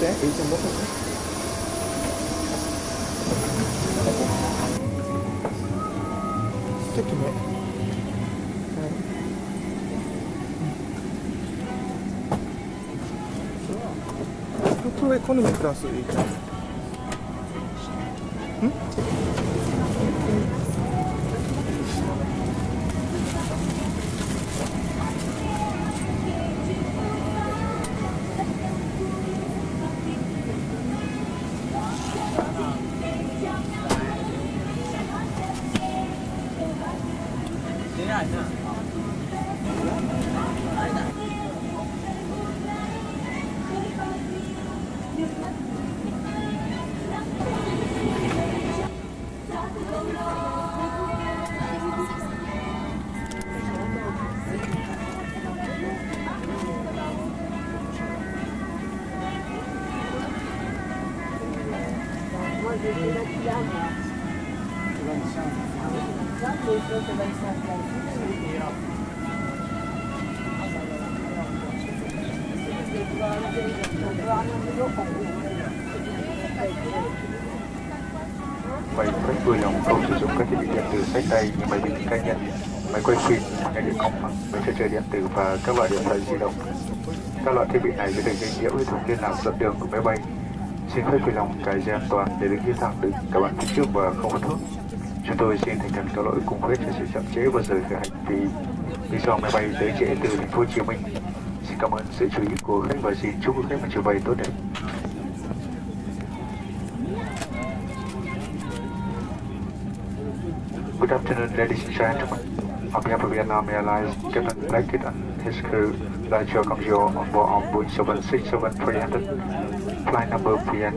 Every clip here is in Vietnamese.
até, eles são bons até. Take a minute. これエコノミークラスでいいじゃん sách tay như máy tính cá nhân, máy quay phim, máy điện cộng, máy trò chơi điện tử và các loại điện thoại di động. Các loại thiết bị này sẽ được gây nhiễu hệ thống liên lạc dẫn đường của máy bay. Xin khách vui lòng cài dây an toàn để đứng yên thẳng đứng cả bạn phía trước và không hút thuốc. Chúng tôi xin thành thật cáo lỗi cùng hết cho sự chậm trễ và rời khởi hành vì lý do máy bay tới trễ từ thành phố Hồ Chí Minh. Xin cảm ơn sự chú ý của khách và xin chúc quý khách một chuyến bay tốt đẹp. Good afternoon, ladies and gentlemen. On behalf of Vietnam Airlines, Captain Blackett and his crew would like to welcome you on board of Boeing 767-300, flight number PN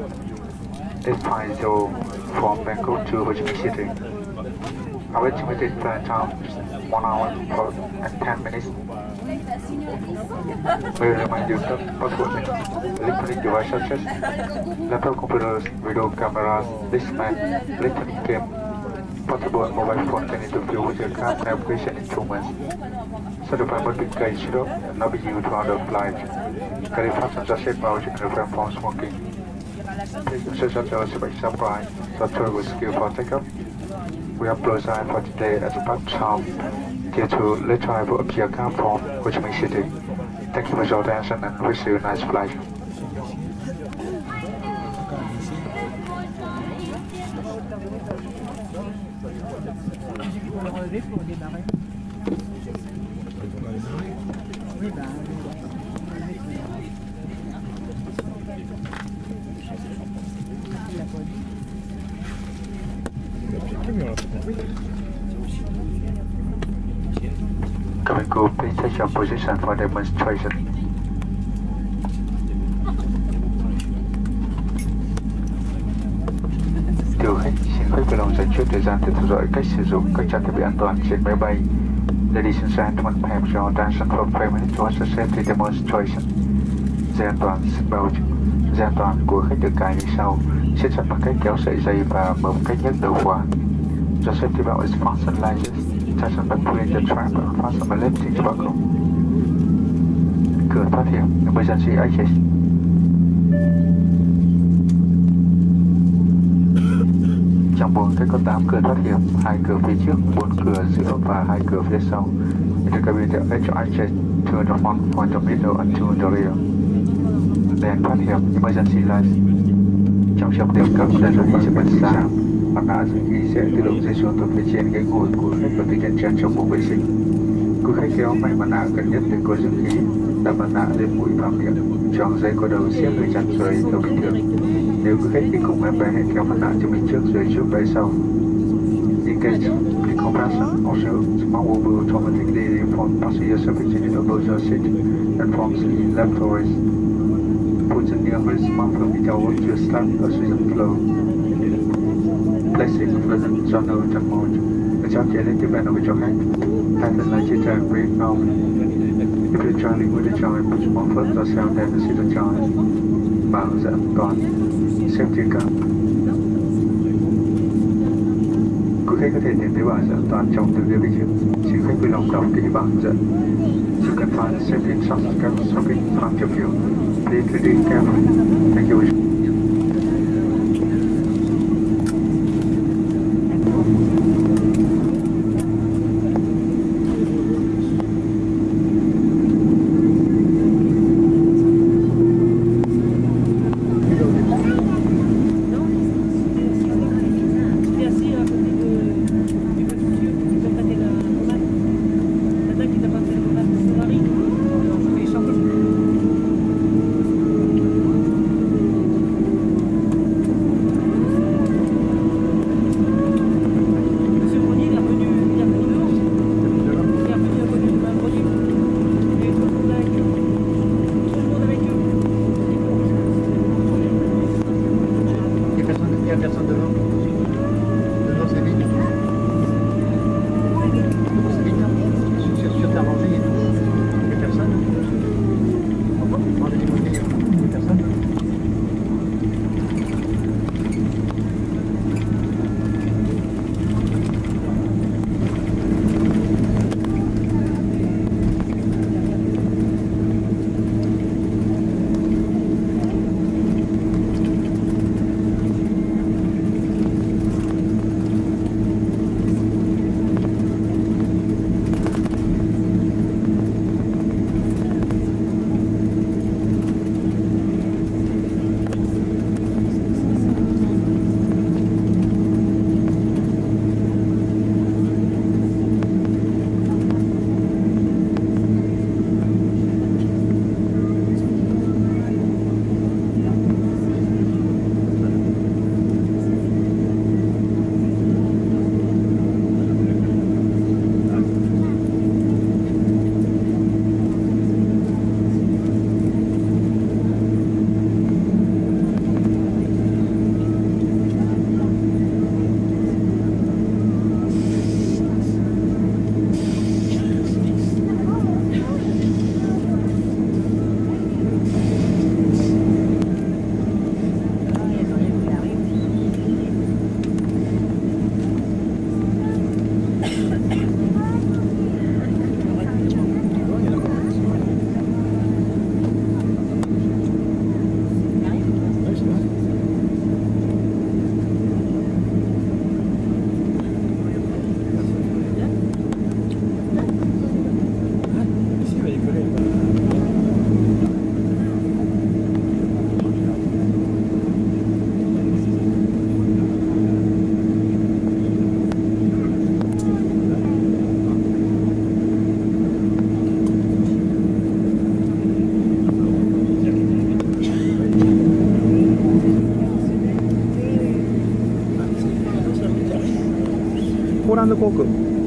850 from Bangkok to Ho Chi Minh City. Our estimated flight time is 1 hour and 10 minutes. We remind you that password electronic devices such as laptop computers, video cameras, discman, electronic game, portable mobile phone can interfere with car navigation instruments. Must be caged up and not be used throughout the flight. Carry fasten the seatbelt and refrain from smoking. Take seatbelt to be surprised, so tour with skill for takeoff. We have apologize for today as a part time due to late arrival of your car from Ho Chi City. Thank you for your attention and wish you a nice flight. Take for demonstration. Điều hành xin phép vui lòng dành chút thời gian để theo dõi cách sử dụng các trang thiết bị an toàn trên máy bay. Ladies and gentlemen, perhaps your attention for five minutes towards the safety demonstration. Dây an toàn seatbelt. Dây an toàn của khách được cài như sau. siết chặt bằng cách kéo sợi dây và mở một cách nhấc đầu khóa. Your safety belt is fastened like this. Tighten by pulling the trap and fasten by lifting the buckle. Cửa thoát hiểm, emergency exit. Trong buồng sẽ có 8 cửa thoát hiểm, hai cửa phía trước, bốn cửa giữa và hai cửa phía sau. In the cabin the are eight to the front, one the middle, and to the rear. Đèn thoát hiểm, emergency lights. Trong trường hợp cấm đèn thoát hiểm sẽ bật sáng. Mặt nạ dự khí sẽ tự động rơi xuống từ phía trên ghế ngồi của khách và thực nhận chân trong buồng vệ sinh. cứ khách kéo may mặt nạ gần nhất để có dưỡng khí, đặt mặt nạ lên mũi và miệng, chọn dây có đầu siết người chặt rời theo bình thường. Nếu quý khách đi cùng em bé hãy kéo mặt nạ cho mình trước rồi trước về sau. In case the decompression, also smart will automatically inform passengers of the above your seat and forms the right. Put the nearest smartphone towel to start a season flow. Placing the frozen journal in mode. Adjust the electric band over your hand. Tighten the light and breathe normally. If you're traveling with a child, put more foot or sound than the seat of child. Bảo dẫn toàn. xem Safety car. Quý khách có thể nhìn thấy bảo dẫn toàn trong từ ghế bên trước. Xin khách vui lòng đọc kỹ bảo dẫn. You xem find safety các shopping from your view. ready đi Cameron. Thank you. ポーランド航空。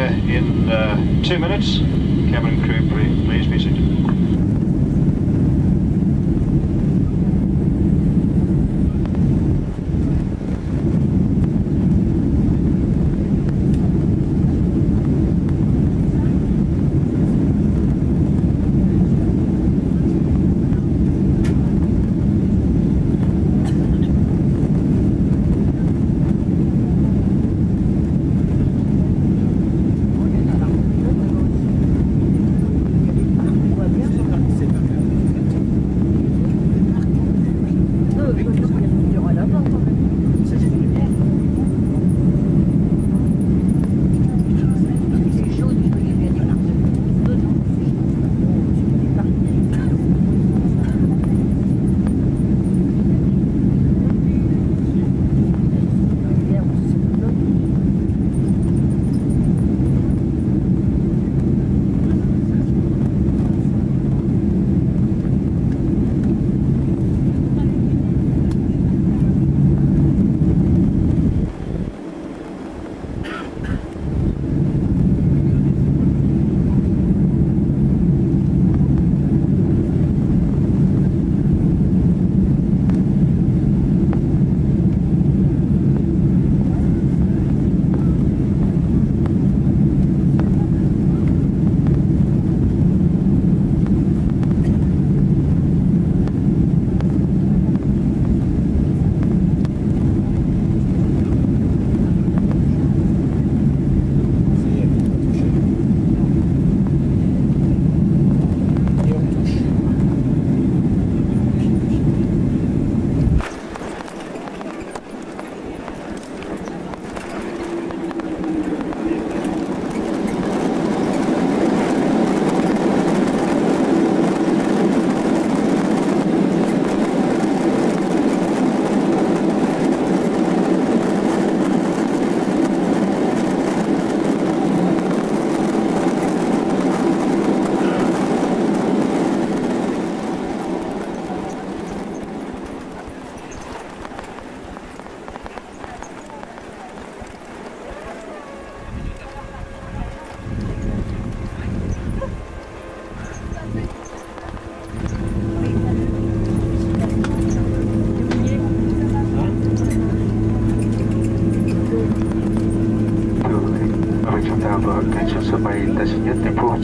In uh, two minutes. Cabin crew, please,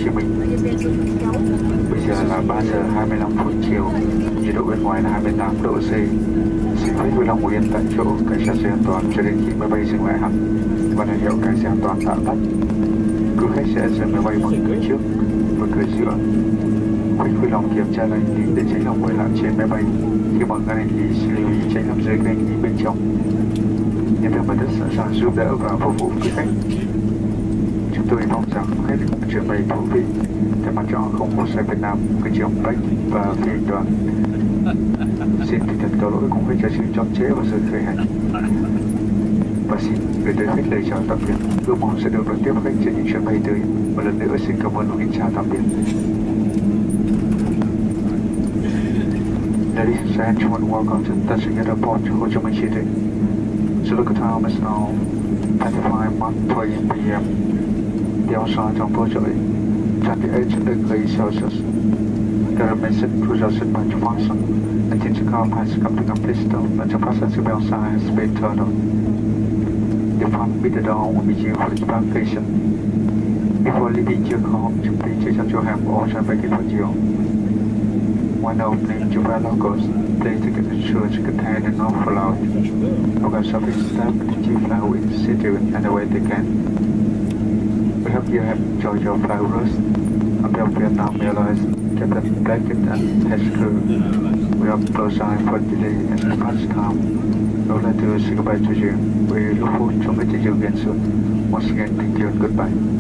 Chí Minh. Bây giờ là 3 giờ 25 phút chiều, nhiệt độ bên ngoài là 28 độ C. Xin phép vui lòng ngồi yên tại chỗ, cảnh sát sẽ an toàn cho đến khi máy bay dừng lại hẳn và đèn hiệu cảnh sát an toàn đã tắt. Cứ khách sẽ dừng máy bay bằng cửa trước và cửa giữa. Quý vui lòng kiểm tra hành lý để tránh lòng quay lại trên máy bay. Khi bằng ngăn hành lý, xin lưu ý tránh làm rơi hành lý bên trong nhân viên mặt đất sẵn sàng giúp đỡ và phục vụ quý khách. Tôi mong rằng khách có một chuyến bay thú vị. Thay mặt cho hàng không một sai Việt Nam, cái trưởng Bách và phi đoàn. Xin thì thật cáo lỗi cùng với cho sự chọn chế và sự khởi hành. Và xin gửi tới khách lời chào tạm biệt. Ước mong sẽ được đón tiếp khách trên những chuyến bay tới. Một lần nữa xin cảm ơn và kính chào tạm biệt. Ladies and gentlemen, welcome to Tashigat Airport, Ho Chi Minh City. Zulu local time is now 25.3 p.m. Yavşan Jambojoy, 28 degree Celsius. The Remission Projection by Johnson, the Tinsical has come to complete stone, and the process of Elsa has been turned on. The farm with the dawn will be used for its. Before leaving your home, please take your hand or travel with you one opening to Balagos, place to get the church contained an awful lot. Because of his time, the chief flower is situated and away they can. Hope you have enjoyed your rest. Until Vietnam Airlines, Captain Blackett and his crew, we are apologizing for delay in departure time. We would like to say goodbye to you. We look forward to meeting you again soon. Once again, thank you and goodbye.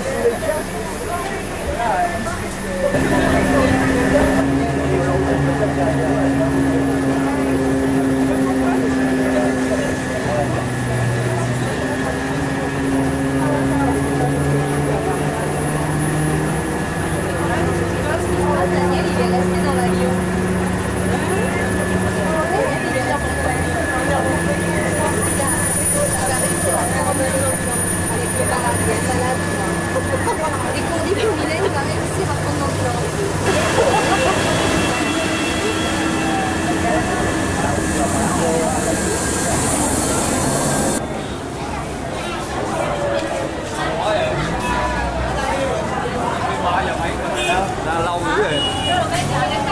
Thank you. e con di più mi venga e si racconta lâu dữ vậy